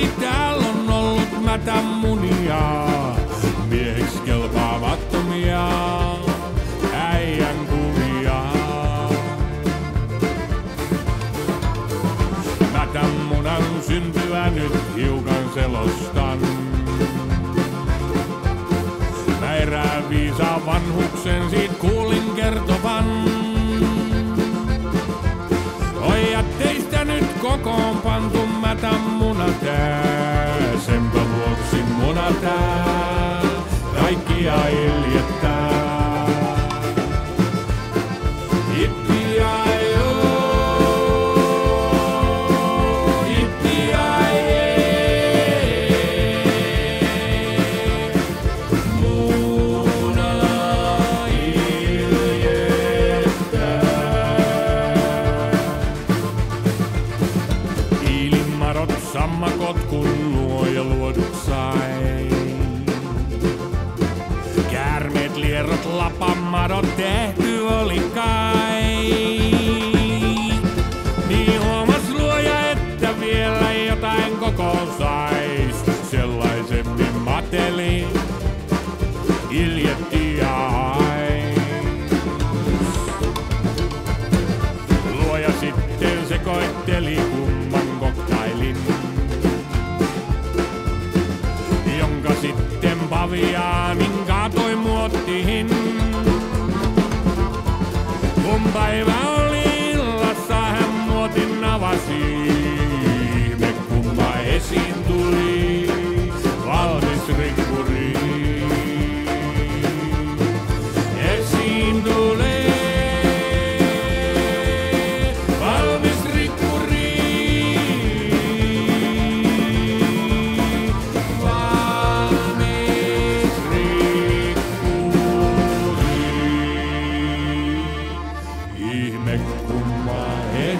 asti täällä on ollut mätä munia. Mieheks kelpaamattomia, äijän kuvia. Mä tän munan syntyä nyt hiukan selostan. Mä erään viisaan vanhuksen siitä kuulin com pan d'un mat amb una terra. sempre poc sin. Ilmarot, sammakot, kun luoja luodut sai. Käärmeet, lierot, lapamadot tehty oli kai. Niin huomas luoja, että vielä jotain koko sais. Sellaisemmin mateli, iljetti caviar.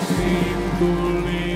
Singulare.